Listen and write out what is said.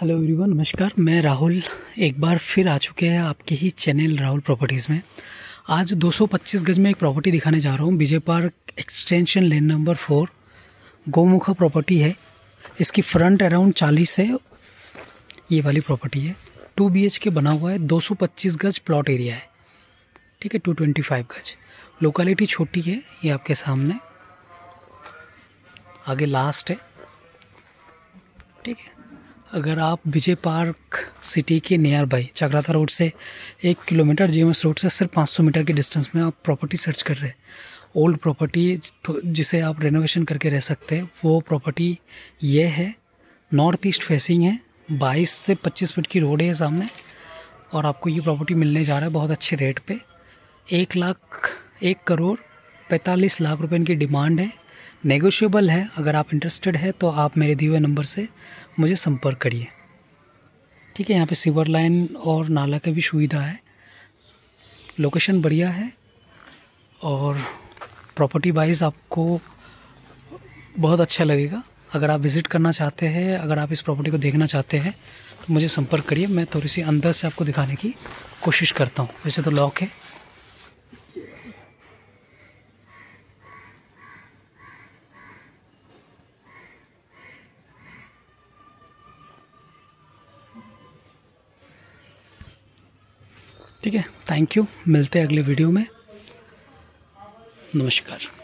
Hello everyone नमस्कार। मैं राहुल, एक बार फिर आ चुके हैं आपके ही चैनल राहुल प्रॉपर्टीज़ में। आज 225 गज में एक प्रॉपर्टी दिखाने जा रहा हूँ, Vijay park extension lane number four Gomukha property है। इसकी फ्रंट अराउंड 40 है। ये वाली प्रॉपर्टी है। टू बीएच के बना हुआ है 225 गज प्लॉट एरिया है। ठीक है 225 गज। लोकेलिटी छोटी है, ये आपके सामने। आगे लास्ट है। ठीक है। अगर आप विजय पार्क सिटी के नियर बाई चक्राता रोड से एक किलोमीटर जी रोड से सिर्फ़ 500 मीटर के डिस्टेंस में आप प्रॉपर्टी सर्च कर रहे हैं। ओल्ड प्रॉपर्टी तो जिसे आप रेनोवेशन करके रह सकते हैं, वो प्रॉपर्टी ये है नॉर्थ ईस्ट फेसिंग है 22 से 25 फीट की रोड है सामने, और आपको ये प्रॉपर्टी मिलने जा रहा है बहुत अच्छे रेट पे। एक लाख, एक करोड़ पैंतालीस लाख रुपए इनकी डिमांड है। नेगोशिएबल है, अगर आप इंटरेस्टेड है तो आप मेरे दिए हुए नंबर से मुझे संपर्क करिए। ठीक है, यहाँ पे सीवर लाइन और नाला का भी सुविधा है। लोकेशन बढ़िया है और प्रॉपर्टी वाइज आपको बहुत अच्छा लगेगा। अगर आप विज़िट करना चाहते हैं, अगर आप इस प्रॉपर्टी को देखना चाहते हैं तो मुझे संपर्क करिए। मैं थोड़ी सी अंदर से आपको दिखाने की कोशिश करता हूँ। वैसे तो लॉक है। ठीक है थैंक यू मिलते हैं अगले वीडियो में. नमस्कार.